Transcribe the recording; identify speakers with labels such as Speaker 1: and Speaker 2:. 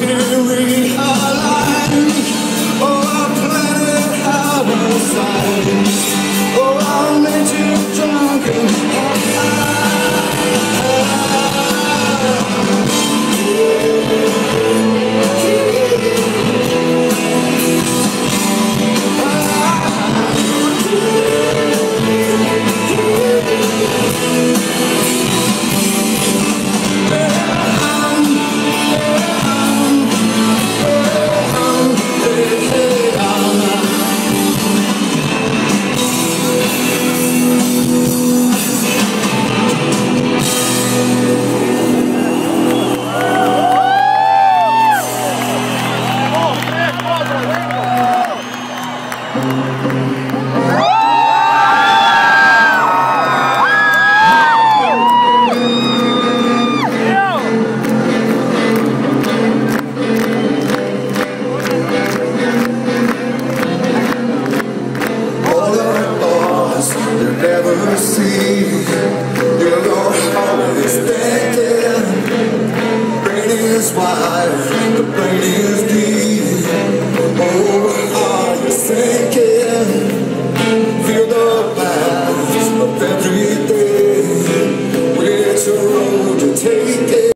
Speaker 1: care. Amen.